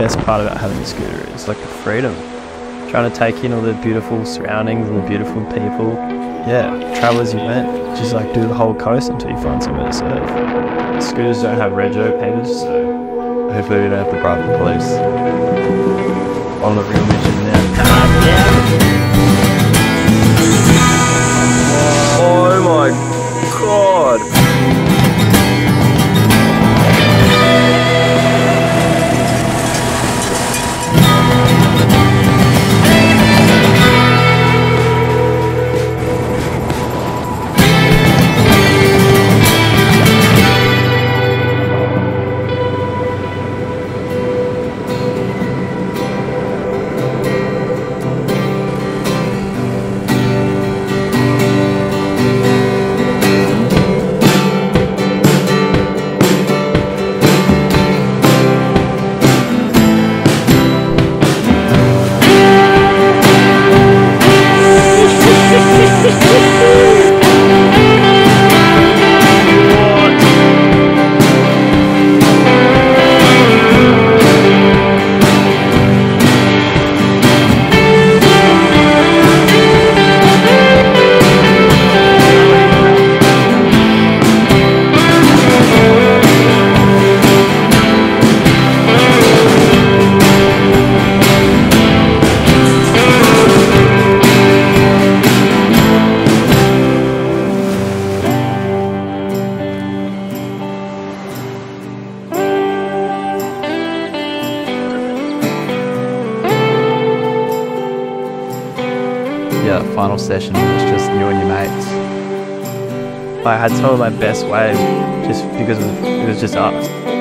best part about having a scooter is like the freedom. Trying to take in all the beautiful surroundings and the beautiful people. Yeah, travel as you went. Just like do the whole coast until you find somewhere to surf. Scooters don't have rego papers, so hopefully we don't have to bribe the police. On the real mission Yeah, final session was just you and your mates. I had some of my best waves just because it was just us.